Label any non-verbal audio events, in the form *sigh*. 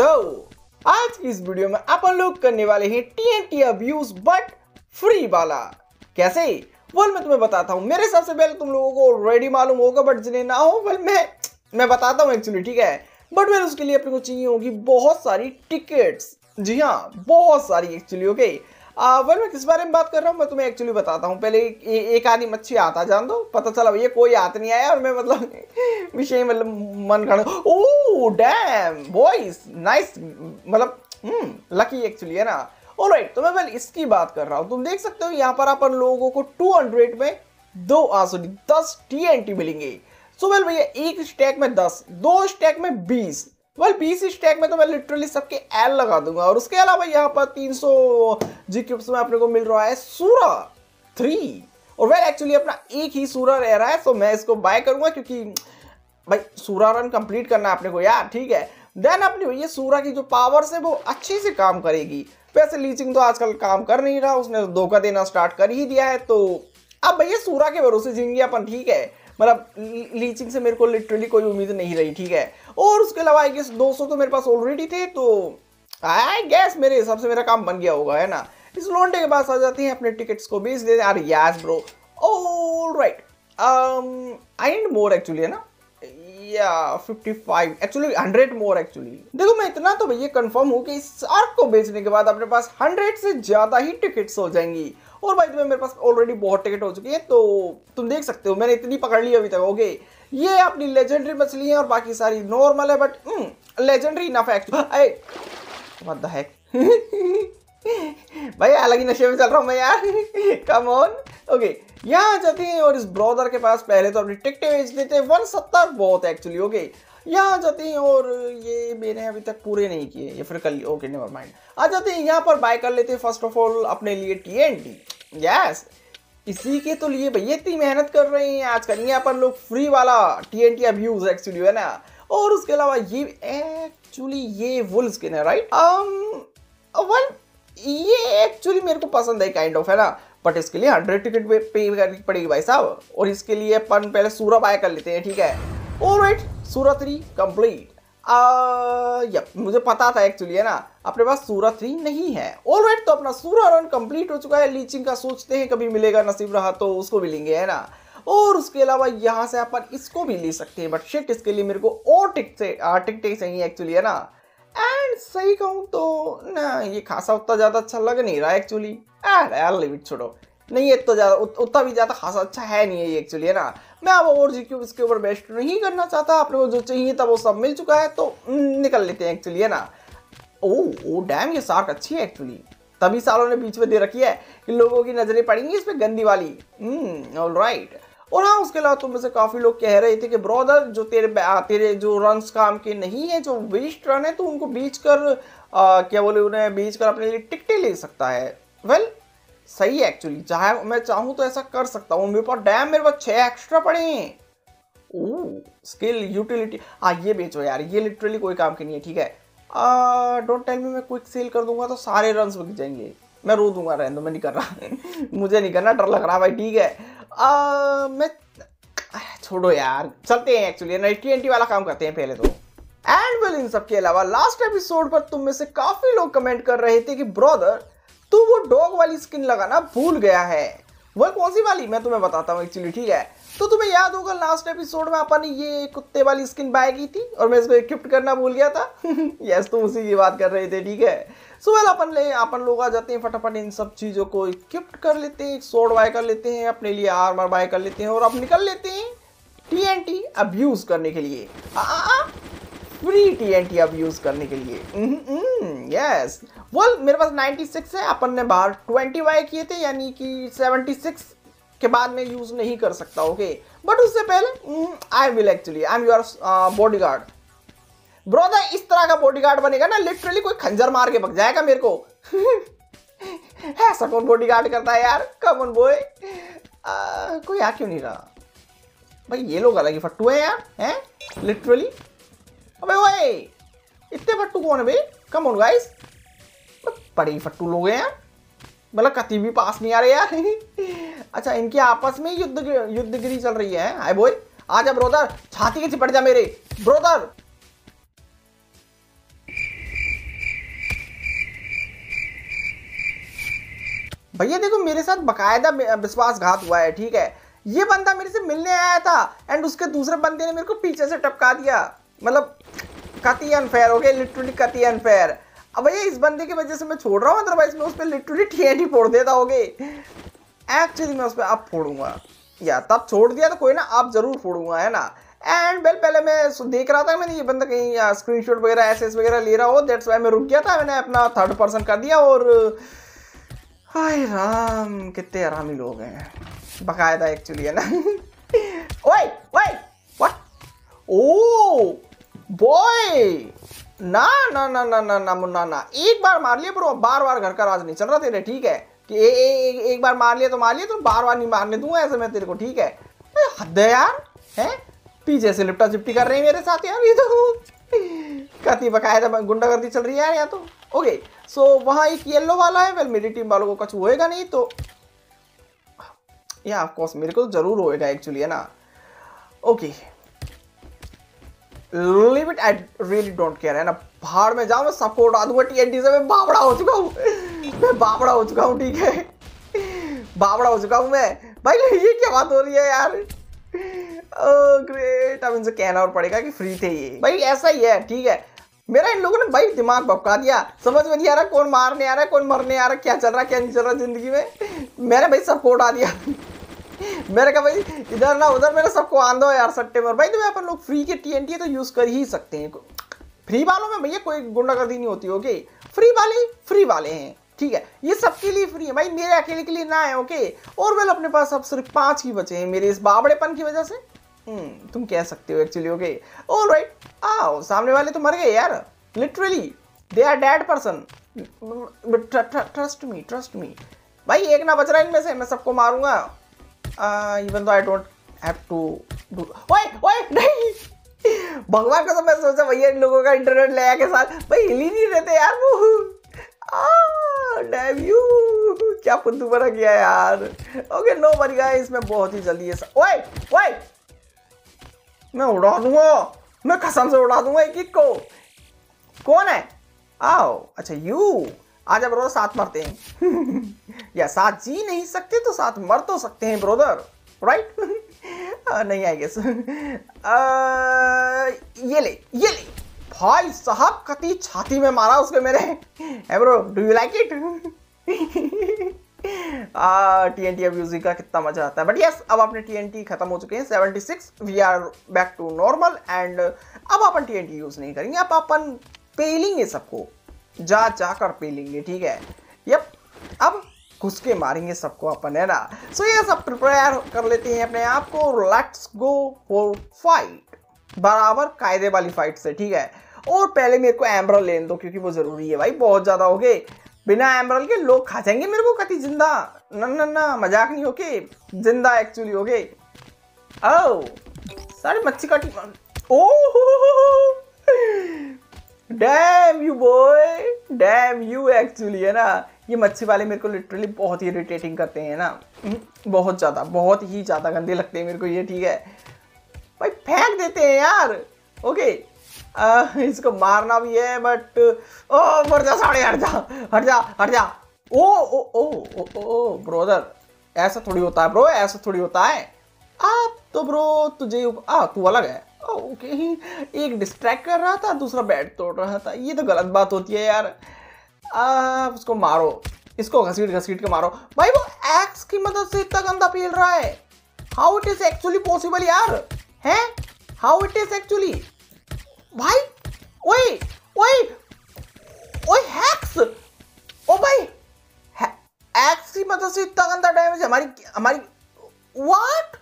तो आज की इस वीडियो में अपन लोग करने वाले हैं टीएनटी अब्यूज बट फ्री वाला। कैसे? वेल मैं तुम्हें बताता हूँ। मेरे हिसाब से पहले तुम लोगों को ऑलरेडी मालूम होगा बट जिन्हें ना हो वेल मैं मैं बताता हूँ एक्चुअली ठीक है? बट वेल उसके लिए अपने को चाहिए होगी बहुत सारी टिकट्स जी हाँ बहुत सारी एक्चुअली ओके वेल मैं किस बारे में बात कर रहा हूँ? मैं तुम्हें एक्चुअली बताता हूँ। पहले ए, एक आदमी मच्छी आता जान दो। पता चला भैया कोई हाथ नहीं आया और मैं मतलब *laughs* विषय मतलब मन कर ओ डैम बॉयज़ नाइस मतलब हम्म लकी एक्चुअली है ना? ऑलराइट तो मैं पहले इसकी बात कर रहा हूँ। तुम देख सकते हो यहाँ पर अपन लोगों को 200 में दो सॉरी दस टी मिलेंगे। सो वेल भैया एक स्टैक में दस दो स्टैक में बीस। वेल बीस स्टैक में तो मैं लिटरली सबके एल लगा दूँगा और उसके अलावा यहाँ पर 300 जी क्यूब्स में अपने को मिल रहा है सूरा थ्री और वेल एक्चुअली अपना एक ही सूरा रह रहा है तो मैं इसको बाय करूँगा क्योंकि भाई सूरा रन कंप्लीट करना है अपने को, यार, ठीक है। देन अपनी भैया सूरा की जो पावर्स है, वो अच्छे से काम करेगी। वैसे लीचिंग तो आजकल काम कर नहीं रहा, उसने धोखा देना स्टार्ट कर ही दिया है तो अब भैया सूरा के भरोसे ज़िंदगी अपन, ठीक है। मतलब लीचिंग से मेरे को लिटरली कोई उम्मीद नहीं रही, ठीक है? और उसके अलावा आई गेस 200 तो मेरे पास ऑलरेडी थे तो आई गेस मेरे हिसाब से मेरा काम बन गया होगा, है ना? इस लोंडे के पास आ जाती हैं, अपने टिकट्स को बेच देते अरे yes bro all right I need more actually है ना? या 55 एक्चुअली 100 मोर एक्चुअली देखो, मैं इतना तो भैया कंफर्म हूँ कि इस आर्क को बेचने के बाद अपने पास 100 से ज़्यादा ही टिकट्स हो जाएँगी। और भाई तुम्हें मेरे पास ऑलरेडी बहुत टिकट हो चुकी है तो तुम देख सकते हो, मैंने इतनी पकड़ ली अभी तक ओके ये अपनी लेजेंडरी मछली है और बाकी सारी नॉर्मल है but legendary enough actually heck भाई, अलग ही नशे में चल रहा हूँ मैं यार। कम ऑन ओके यहाँ जाते हैं और इस ब्रॉदर के पास पहले तो अपनी टिकटें बेच देते हैं। वन सत्तर बहुत एक्चुअली ओके यहाँ जाते हैं और ये मैंने अभी तक पूरे नहीं किए, ये फिर कल ओके नेवर माइंड आ जाते हैं, यहाँ पर बाय कर लेते हैं फ़र्स्ट ऑफ़ ऑल अपने लिए टी टी यस इसी के तो लिए भैया इतनी मेहनत कर रहे हैं आज करेंगे अपन लोग फ्री वाला T N T abuse actually है ना? और उसके अलावा ये एक्चुअली ये वुल स्किन है राइट वन ये एक्चुअली मेरे को पसंद है काइंड ऑफ़ है ना? बट इसके लिए हंड्रेड टिकट पे करनी पड़ेगी भाई साहब। और इसके लिए अपन पहले सूरा बाय कर लेते हैं, ठीक है? और राइट सूरा थ्री कंप्लीट यप मुझे पता था एक्चुअली है ना? अपने पास सूरा थ्री नहीं है। ऑल राइट तो अपना सूरा रन कंप्लीट हो चुका है। लीचिंग का सोचते हैं, कभी मिलेगा नसीब रहा तो उसको भी लेंगे, है ना? और उसके अलावा यहाँ से अपन इसको भी ले सकते हैं। बट शिट इसके लिए मेरे को और टिक से चाहिए एक्चुअली है ना? एंड सही कहूँ तो ना, ये खासा उतना ज़्यादा अच्छा लग नहीं रहा एक्चुअली लिव इट छोड़ो। नहीं तो ज़्यादा उतना भी ज़्यादा खासा अच्छा है नहीं है ये एक्चुअली है ना? मैं अब और जी क्यूब इसके ऊपर बेस्ट नहीं करना चाहता। अपने को जो चाहिए था वो सब मिल चुका है तो निकल लेते हैं एक्चुअली है ना? ओ ओ डैम ये सार्क अच्छी है एक्चुअली तभी सालों ने बीच में दे रखी है कि लोगों की नज़रें पड़ेंगी इस पर गंदी वाली। ऑल राइट और हाँ उसके अलावा तुम में से काफ़ी लोग कह रहे थे कि ब्रदर जो तेरे तेरे जो रन काम के नहीं है जो वेस्ट रन है तो उनको बीच कर आ, क्या बोले उन्हें बीच कर अपने लिए टिकटे ले सकता है। वेल well, सही है एक्चुअली चाहे मैं चाहूँ तो ऐसा कर सकता हूँ। मेरे पास डैम मेरे पास छह एक्स्ट्रा पड़े हैं। ओ स्किल यूटिलिटी हाँ ये बेचो यार। ये लिटरली कोई काम की नहीं है ठीक है? डोंट टेल मी मैं क्विक सेल कर दूँगा तो सारे रन बिक जाएँगे। मैं रो दूँगा रहने दो मैं नहीं कर रहा। *laughs* मुझे नहीं करना डर लग रहा भाई ठीक है? आ, मैं छोड़ो यार। चलते हैं एक्चुअली टी वाला काम करते हैं पहले तो। एंड वेल इन सब के अलावा लास्ट एपिसोड पर तुम में से काफ़ी लोग कमेंट कर रहे थे कि ब्रदर तू वो वाली स्किन लगाना भूल गया है। वो कौन सी वाली? मैं तुम्हें बताता हूँ एक्चुअली ठीक है? तो तुम्हें याद होगा लास्ट एपिसोड में अपन ये कुत्ते वाली स्किन बाय की थी और मैं इसको इक्विप्ट करना भूल गया था। *laughs* यस तुम उसी की बात कर रहे थे ठीक है? सो वेल अपन ले अपन लोग आ जाते हैं फटाफट इन सब चीज़ों को इक्विप्ट कर लेते हैं सोड बाय कर लेते हैं अपने लिए आर्मर बाय कर लेते हैं और अब निकल लेते हैं टी एन टी अब्यूज करने के लिए। आ, आ, आ, free T N T abuse करने के लिए। यस वेल मेरे पास 96 है, अपन ने बाहर 20 वाई किए थे, यानी कि 76 के बाद में यूज़ नहीं कर सकता ओके बट उससे पहले I will actually I am your body guard brother इस तरह का बॉडी गार्ड बनेगा ना लिटरली कोई खंजर मार के भग जाएगा मेरे को। *laughs* ऐसा कौन बॉडी गार्ड करता है यार? कमन बॉय कोई आ क्यों नहीं रहा? भाई, ये लोग अलग ही फट्टू है यार, हैं? लिटरली अबे भाई इतने फट्टू कौन है भाई कम ऑन गाइस बड़े ही फट्टू लोग हैं मतलब कति भी पास नहीं आ रहे यार। *laughs* अच्छा इनके आपस में युद्ध युद्धगिरी चल रही है। हाय बॉय आ जा ब्रोदर छाती के चिपट जा मेरे। ब्रोदर भैया, देखो, मेरे साथ बकायदा विश्वासघात हुआ है, ठीक है? ये बंदा मेरे से मिलने आया था एंड उसके दूसरे बंदे ने मेरे को पीछे से टपका दिया। मतलब कति अनफेयर हो गया लिटरली कति अनफेयर अब भैया इस बंदे की वजह से मैं छोड़ रहा हूँ अदरवाइज़ मैं उस पर लिटरली टी फोड़ देता हो गए एक्चुअली मैं उस पर अब फोड़ूँगा। या, तब छोड़ दिया तो कोई ना आप ज़रूर फोड़ूँगा, है ना? एंड वेल पहले मैं देख रहा था मैंने ये बंदा कहीं स्क्रीनशॉट वगैरह ऐसे वगैरह ले रहा हो दैट्स वाई मैं रुक गया था, मैंने अपना थर्ड पर्सन कर दिया और, हाय राम, कितने आरामी लोग हैं। बकायदा एक्चुअली है ना? *laughs* ओए ओए व्हाट ओ बॉय ना ना ना ना ना ना मुन्ना ना। एक बार मार लिया ब्रो बार बार घर का राज नहीं चल रहा तेरे ठीक है? कि ए, ए, ए, एक बार मार लिया तो मार लिया तो बार बार नहीं मारने दूँगा ऐसे मैं तेरे को ठीक है? हद है यार है? पीछे से लिपटा चिपटी कर रहे हैं मेरे साथ यार ये तो। कति बकायदा गुंडागर्दी चल रही है यार या तो। ओके सो वहाँ एक येलो वाला है। वेल मेरी टीम वालों को कुछ होएगा नहीं तो। या ऑफ़ कोर्स मेरे को तो ज़रूर होएगा एक्चुअली है ना? Okay leave it I really don't care है ना? पहाड़ में जाऊँ, मैं सबको उड़ा दूँगा टीएनटी से मैं बावड़ा हो चुका हूँ। मैं बावड़ा हो चुका हूँ, ठीक है? बावड़ा हो चुका हूँ मैं। भाई, ये क्या बात हो रही है यार? ग्रेट अब इनसे कहना और पड़ेगा कि फ्री थे ये। भाई, ऐसा ही है, ठीक है? मेरा इन लोगों ने भाई दिमाग भपका दिया। समझ में नहीं आ रहा कौन मारने आ रहा है, कौन मरने आ रहा क्या चल रहा क्या नहीं चल रहा ज़िंदगी में? मैंने भाई सबको उड़ा दिया। मैंने कहा भाई, इधर ना उधर मैंने सबको आंदो यार सट्टे पर। भाई तो अपन लोग फ्री के टीएनटी तो यूज़ कर ही सकते हैं। फ्री वालों में भैया कोई गुंडागर्दी नहीं होती ओके फ्री वाले फ्री वाले हैं, ठीक है? ये सबके लिए फ्री है। भाई, मेरे अकेले के लिए ना है ओके और वेल अपने पास अब सिर्फ़ पाँच ही बचे हैं मेरे इस बाबड़ेपन की वजह से। हम्म तुम कह सकते हो एक्चुअली ओके ऑल राइट आओ, सामने वाले तो मर गए यार। Literally they are dead person trust me trust me भाई, एक ना बच रहा है इनमें से, मैं सबको मारूँगा। Even though I don't have to do ओए ओए, नहीं। भगवान का तो मैं सोचा भैया इन लोगों का इंटरनेट ले के साथ, भाई हिल ही नहीं रहते यार वो। डैम यू क्या पुद्दू बना किया यार। ओके नो मरी गाइस मैं बहुत ही जल्दी ये ओए ओए। मैं उड़ा दूँगा। मैं कसम से उड़ा दूँगा एक एक को। कौन है? आओ अच्छा यू आज रोज साथ मरते हैं। *laughs* या साथ जी नहीं सकते तो साथ मर तो सकते हैं ब्रोदर राइट *laughs* नहीं आई गेस ये ले ये ले। भाई साहब, कति छाती में मारा उसके मेरे। है bro do you like it T N T abusing का कितना मज़ा आता है। बट यस अब अपने टी एन टी खत्म हो चुके हैं 76 we are back to normal and अब अपन टी यूज़ नहीं करेंगे। अब अपन पेलेंगे सबको। जा जा कर पी लेंगे, ठीक है? यप अब घुस के मारेंगे सबको अपन, है ना? सो ये सब प्रिपेयर कर लेते हैं अपने आप को लेट्स गो फॉर फाइट बराबर कायदे वाली फाइट से, ठीक है? और पहले मेरे को एम्ब्रल लेने दो, क्योंकि वो ज़रूरी है भाई, बहुत ज़्यादा हो गए। बिना एम्ब्रल के लोग खा जाएँगे मेरे को, कति ज़िंदा। न न न, मज़ाक नहीं होके ज़िंदा एक्चुअली हो गए ओ सारी मच्छी काटी। ओ damn you boy damn you actually है ना? ये मच्छी वाले मेरे को लिटरली बहुत ही इरिटेटिंग करते हैं ना? हम्म, बहुत ज़्यादा बहुत ही ज़्यादा गंदे लगते हैं मेरे को ये ठीक है? भाई फेंक देते हैं यार। ओके आ, इसको मारना भी है बट ओ मर जा साढ़े हट जा हट जा हट जा। ओ ओ ओ ओ ओ ब्रोदर ऐसा थोड़ी होता है ब्रो ऐसा थोड़ी होता है। आप तो ब्रो तुझे आ तू अलग है। ओके एक डिस्ट्रैक्ट कर रहा था, दूसरा बैट तोड़ रहा था। ये तो गलत बात होती है यार। आप उसको मारो। इसको घसीट घसीट के मारो। भाई वो एक्स की मदद से इतना गंदा पेल रहा है। How it is actually possible यार? है? हाउ इट इज़ एक्चुअली भाई, ओए ओए ओए हैक्स ओ भाई एक्स की मदद से इतना गंदा डैमेज हमारी हमारी व्हाट